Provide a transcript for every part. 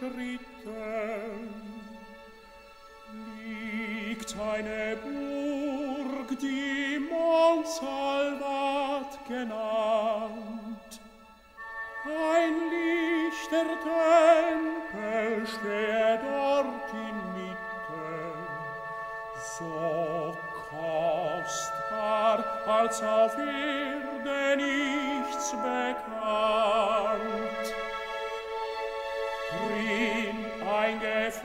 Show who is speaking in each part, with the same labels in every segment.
Speaker 1: schritten liegt eine Burg, die Mont Salvat genannt. Ein lichter Tempel stehe dort in inmitten, so kostbar, als auf Erden nichts bekannt ein Gefäß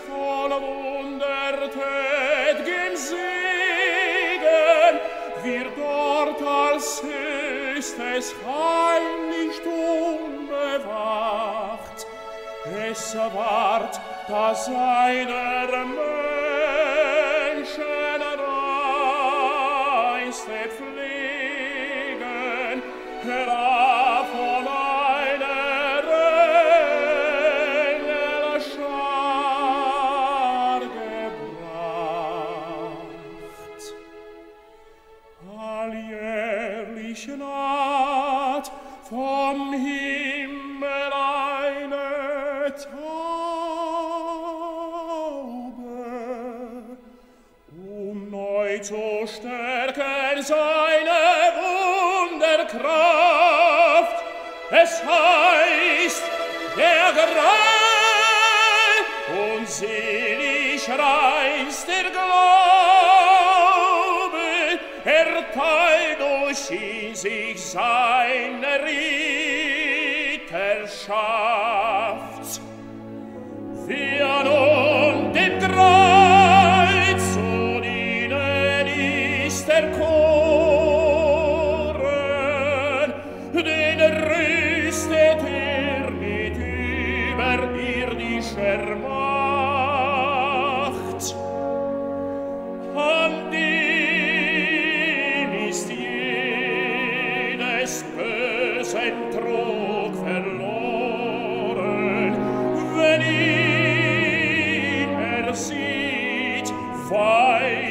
Speaker 1: voll Wunder tät'gen Segen, wir dort als höchstes Heil nicht unbewacht. Es erwart, dass einer Menschen reiste pflegen, herab. Taube, um neu zu stärken seine Wunderkraft. Es heißt, der Greif und selig reißt der Glaube, erteilt durch ihn sich seine Ritterschaft. erkoren den rüstet er mit über irdischer Macht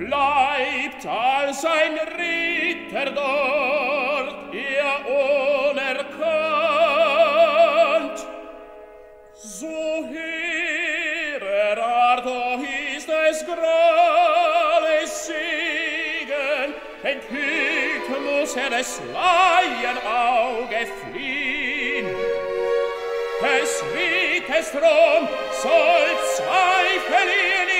Speaker 1: bleibt als ein Ritter dort, ihr unerkannt. So hehrer Art, oh, ist es grales Segen, enthüllt muss er des Laienauge fliehen. Des Rites drum soll Zweifel ihr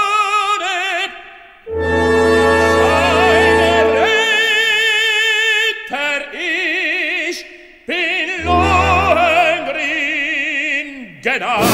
Speaker 1: será